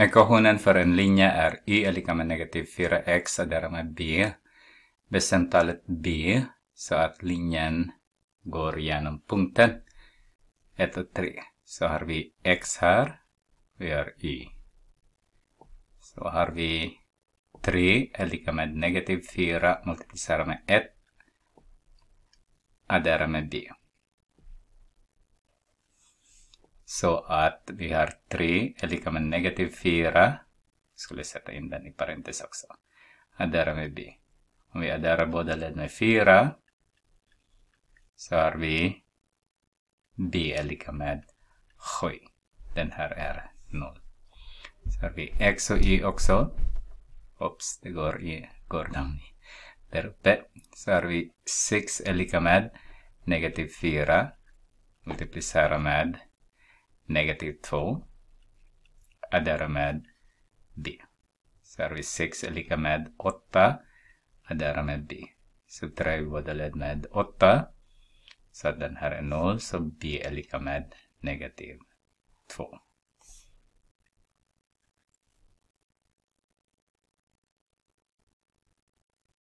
Ekvationen för en linje är y är lika med negativ 4x och därmed b. Bestäm talet b så att linjen går genom punkten 1 och 3. Så har vi x här, vi har y. Så har vi 3 är lika med negativ 4 multiplicerat med 1 addera med b. Så att vi har 3 är lika med negativ 4. Skulle sätta in den i parentes också. Addera med b. Om vi adderar båda led med 4 så har vi b är lika med 7. Den här är 0. Så har vi x och y också. Oops, det går, i, går down där uppe. Så har vi 6 är lika med negativ 4 multiplicera med negativ 2 addera med b. Så har vi 6 är lika med 8 addera med b. Så drar vi båda led med 8 så att den här är 0 så b är lika med negativ 2.